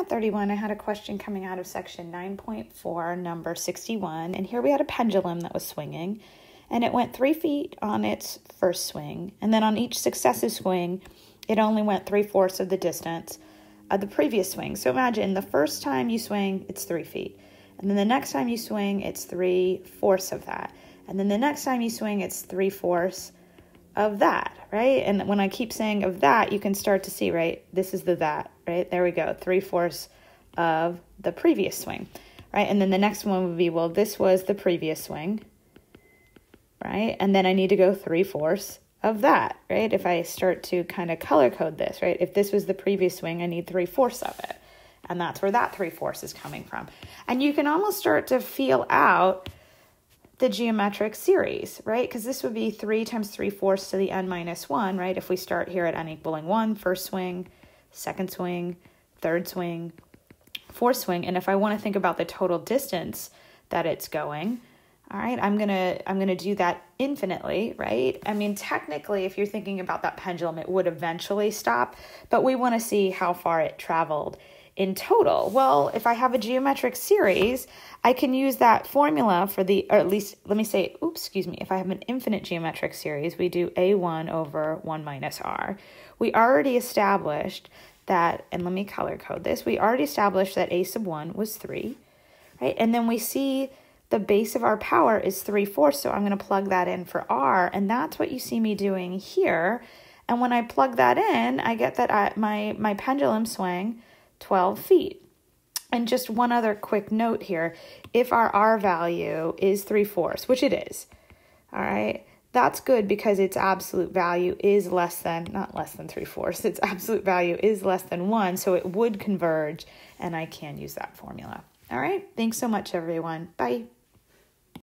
Math 31, I had a question coming out of section 9.4, number 61. And here we had a pendulum that was swinging, and it went three feet on its first swing. And then on each successive swing, it only went three fourths of the distance of the previous swing. So imagine the first time you swing, it's three feet. And then the next time you swing, it's three fourths of that. And then the next time you swing, it's three fourths of that, right? And when I keep saying of that, you can start to see, right? This is the that, right? There we go, three fourths of the previous swing, right? And then the next one would be, well, this was the previous swing, right? And then I need to go three fourths of that, right? If I start to kind of color code this, right? If this was the previous swing, I need three fourths of it. And that's where that three fourths is coming from. And you can almost start to feel out the geometric series, right? Because this would be 3 times 3 fourths to the n minus 1, right? If we start here at n equaling 1, first swing, second swing, third swing, fourth swing. And if I want to think about the total distance that it's going, all right, I'm going to I'm going to do that infinitely, right? I mean, technically if you're thinking about that pendulum, it would eventually stop, but we want to see how far it traveled in total? Well, if I have a geometric series, I can use that formula for the, or at least, let me say, oops, excuse me, if I have an infinite geometric series, we do a1 over 1 minus r. We already established that, and let me color code this, we already established that a sub 1 was 3, right? And then we see the base of our power is 3 fourths, so I'm going to plug that in for r, and that's what you see me doing here. And when I plug that in, I get that I, my, my pendulum swing 12 feet. And just one other quick note here if our R value is 3 fourths, which it is, all right, that's good because its absolute value is less than, not less than 3 fourths, its absolute value is less than 1, so it would converge, and I can use that formula. All right, thanks so much, everyone. Bye.